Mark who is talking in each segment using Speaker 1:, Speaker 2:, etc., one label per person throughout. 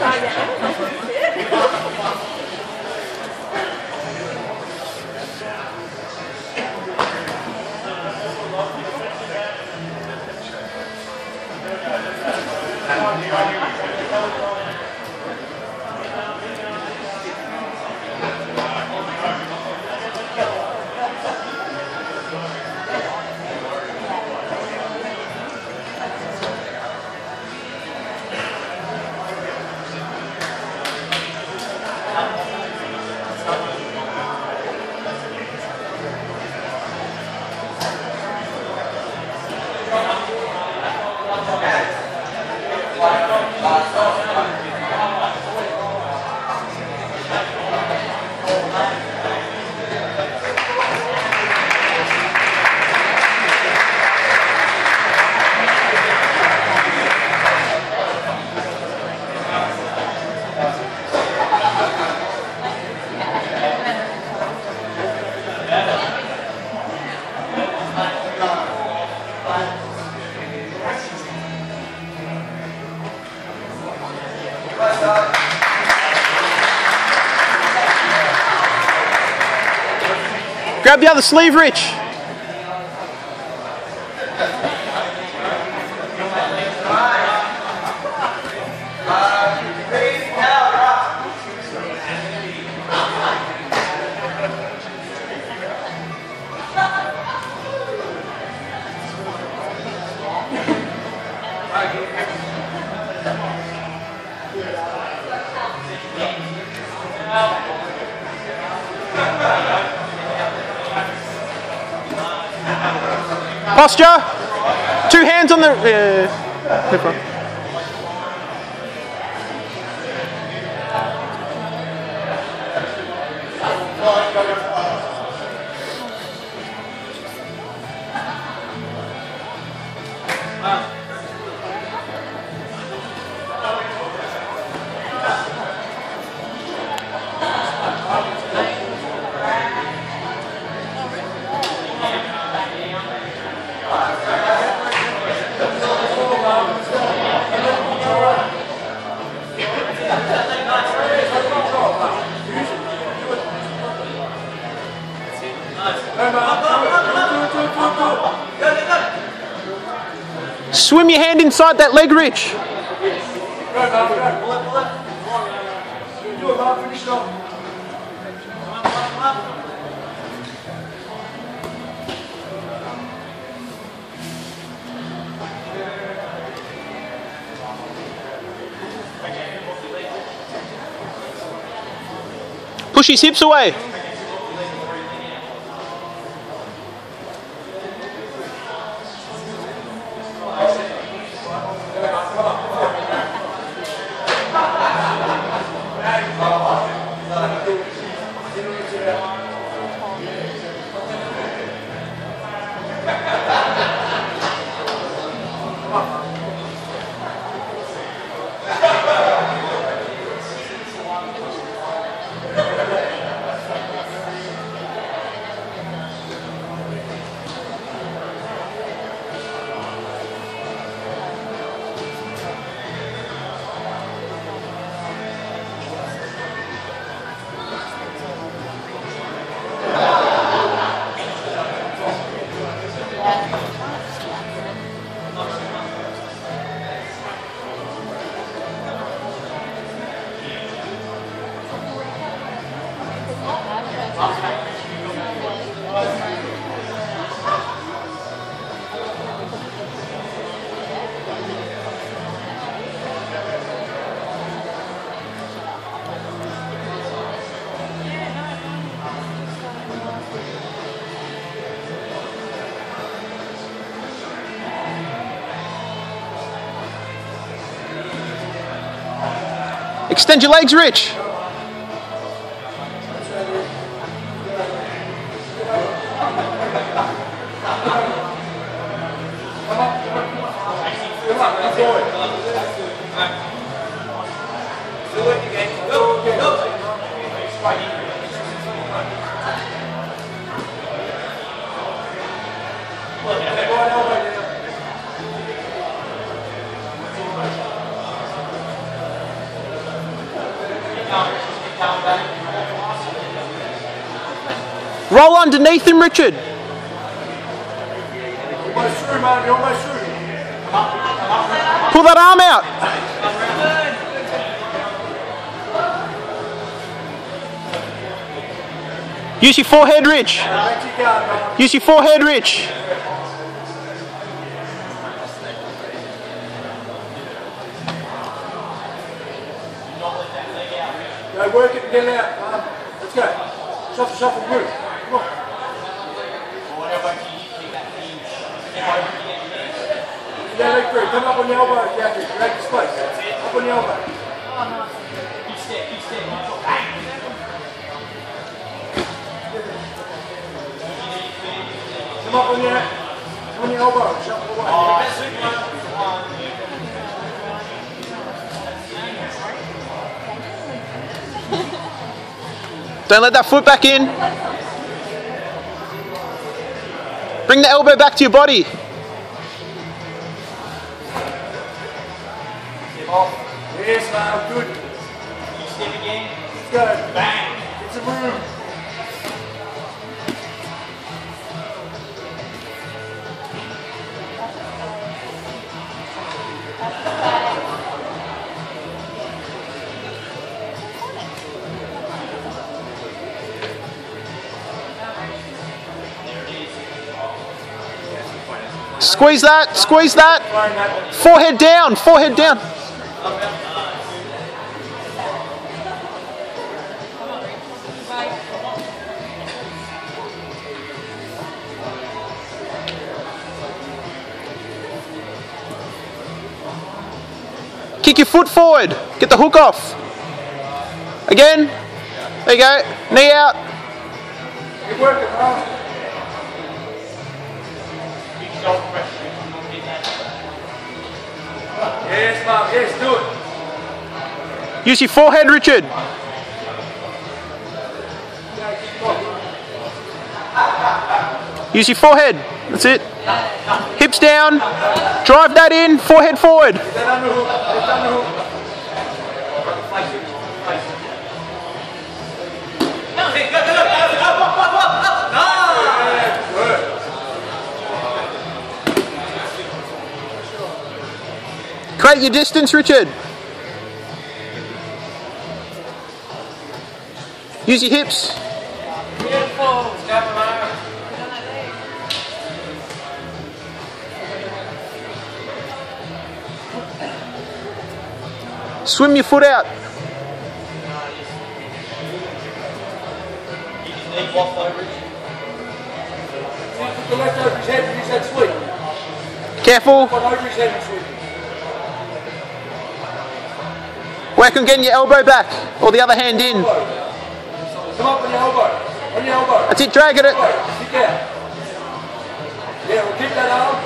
Speaker 1: tai. The other sleeve, Rich. Posture. Two hands on the. Uh, inside that leg, Rich. Push his hips away. Extend your legs, Rich. Roll underneath him, Richard. Pull that arm out. Use your forehead, Rich. Use your forehead, Rich.
Speaker 2: Go work it and get out. Let's go. Shuffle, shuffle, move. Come on. Yeah, leg free. Come up on the elbow to. Drag the space. Up on the elbow. Come up on your, on your elbow. Shuffle away.
Speaker 1: Don't let that foot back in. Bring the elbow back to your body.
Speaker 2: Oh, yes, man. Good. Let's go. Bang. Get some room.
Speaker 1: Squeeze that, squeeze that.
Speaker 2: Find that.
Speaker 1: Forehead down, forehead down. Kick your foot forward. Get the hook off. Again. There you go. Knee out.
Speaker 2: Keep Yes, do it.
Speaker 1: Use your forehead, Richard. Use your forehead. That's it. Hips down. Drive that in. Forehead forward. Create your distance, Richard. Use your hips. Swim your foot out.
Speaker 2: Put
Speaker 1: Work on getting your elbow back or the other hand in.
Speaker 2: Come up on your elbow. On your elbow.
Speaker 1: That's it. Drag it.
Speaker 2: Kick out. Yeah, well, keep that arm.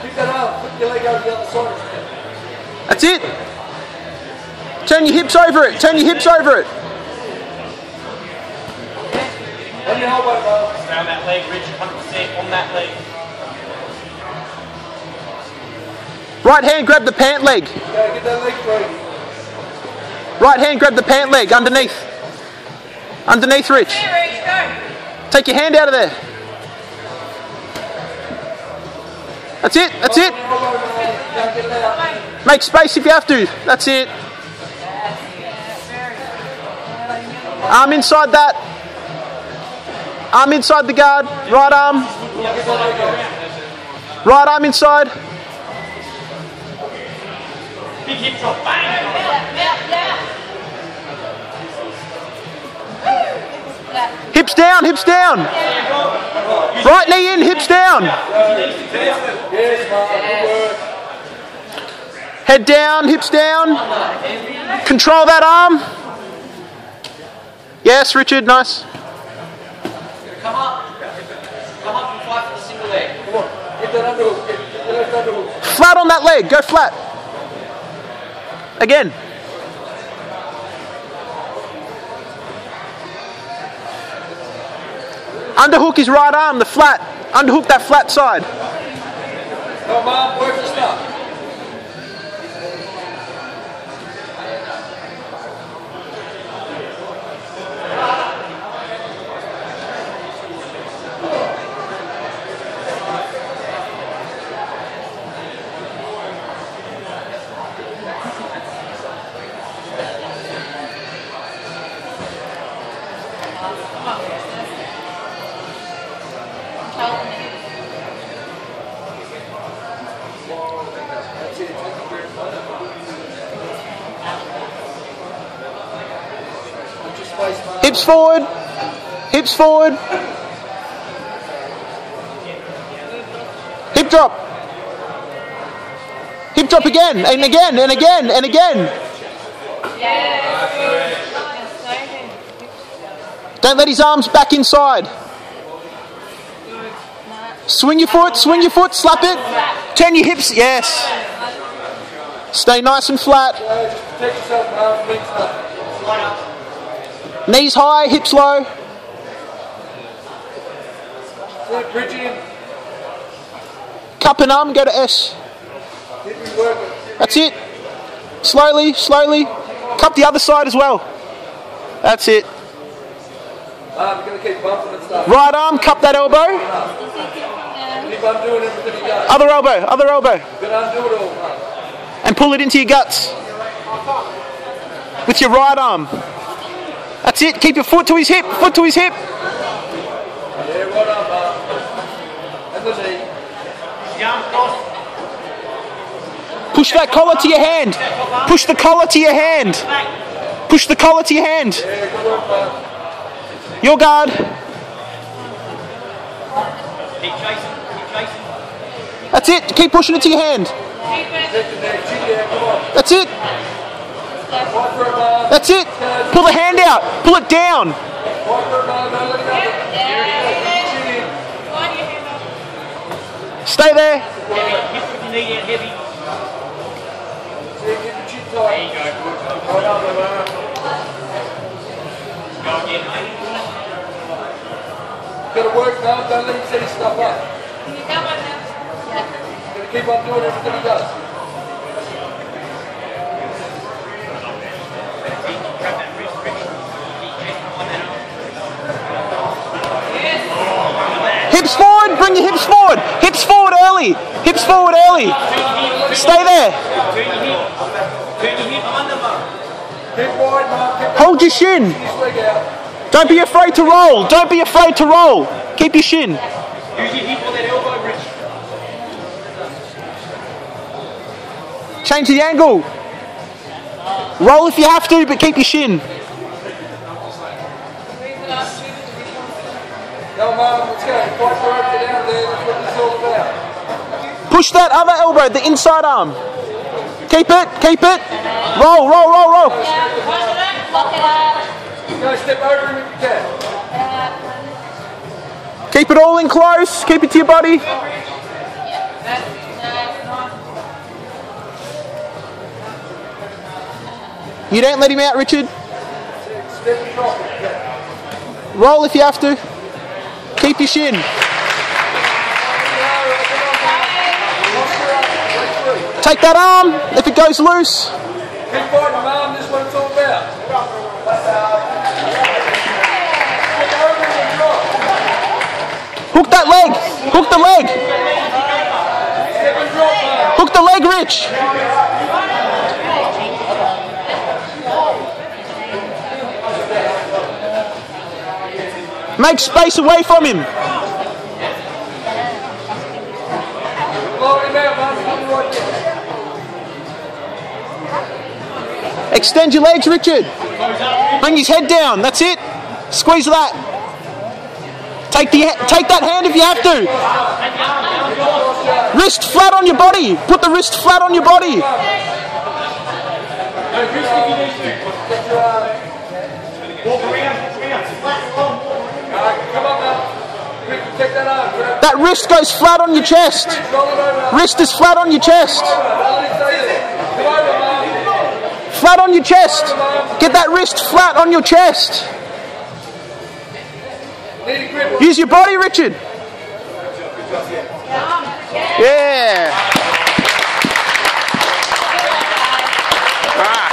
Speaker 2: Keep that arm. Put your leg over the other side.
Speaker 1: That's it. Turn your hips over it. Turn your hips over it.
Speaker 2: On your elbow, man.
Speaker 3: Around that leg, Rich, 100% on that leg.
Speaker 1: Right hand grab the pant leg.
Speaker 2: Go get that leg free.
Speaker 1: Right hand grab the pant leg underneath. Underneath, Rich. Take your hand out of there. That's it. That's it.
Speaker 2: Elbow, man. Go get it out.
Speaker 1: Make space if you have to. That's it. Arm inside that. Arm inside the guard. Right arm.
Speaker 2: Get that leg out.
Speaker 1: Right arm inside.
Speaker 3: Big hip drop, bang!
Speaker 1: Hips down. Hips down. Right knee in. Hips down. Head down. Hips down. Control that arm. Yes, Richard. Nice.
Speaker 3: Come up. Come up and fight for the single leg.
Speaker 2: Come on. Get that underhook. Get, left underhook.
Speaker 1: Flat on that leg. Go flat. Again. Underhook his right arm, the flat. Underhook that flat side. Hips forward. Hips forward. Hip drop. Hip drop again and again and again and again. Don't let his arms back inside. Swing your foot, swing your foot, slap it. Turn your hips, yes. Stay nice and flat. Knees high, hips low.
Speaker 2: Bridging.
Speaker 1: Cup and arm, go to S. That's it. Slowly, slowly. Cup the other side as well. That's it. Right arm, cup that elbow. Other elbow, other elbow. And pull it into your guts. With your right arm. That's it. Keep your foot to his hip, foot to his hip. Push that collar to your hand. Push the collar to your hand. Push the collar to your hand. Your guard. That's it. Keep pushing it to your hand. That's it.
Speaker 2: Fight for it, man.
Speaker 1: That's it. Pull the hand out. Pull it down.
Speaker 2: Fight for it, man. Don't let it go. Chin in.
Speaker 1: Stay there.
Speaker 3: Heavy. Hip with your knee down heavy.
Speaker 2: Yeah, keep your chin tight.
Speaker 3: There you go. Good.
Speaker 2: Right up, man.
Speaker 3: Go again, mate.
Speaker 2: Got to work, man. Don't let him set his stuff up. Got to keep on doing everything he does.
Speaker 3: Grab that wrist, Rich. Keep chasing on that arm.
Speaker 1: Hips forward. Bring your hips forward. Hips forward early. Hips forward early. Stay there. Hold your shin. Don't be afraid to roll. Don't be afraid to roll. Keep your shin. Change the angle. Roll if you have to, but keep your shin.
Speaker 2: Go, man. Let's go. Fight for it. Get out of there. That's what this all about.
Speaker 1: Push that other elbow, the inside arm. Keep it, keep it. Roll, roll, roll, roll.
Speaker 2: Go step over him if you can.
Speaker 1: Keep it all in close. Keep it to your body. You don't let him out, Richard.
Speaker 2: Step and drop if you can.
Speaker 1: Roll if you have to. Keep your shin. Take that arm if it goes loose.
Speaker 2: Keep fighting, man. This is all about.
Speaker 1: Hook that leg. Hook the leg. Hook the leg, Rich. Make space away from him. Extend your legs, Richard. Bring his head down. That's it. Squeeze that. Take the take that hand if you have to. Wrist flat on your body. Put the wrist flat on your body.
Speaker 3: Walk around. Walk around.
Speaker 2: Alright, come on, man. Quick, take that
Speaker 1: wrist goes flat on your chest. Wrist is flat on your chest. Flat on your chest. Get that wrist flat on your chest. Use your body, Richard. Yeah. Ah.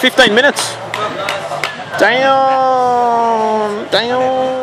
Speaker 1: Fifteen minutes. Damn. Damn.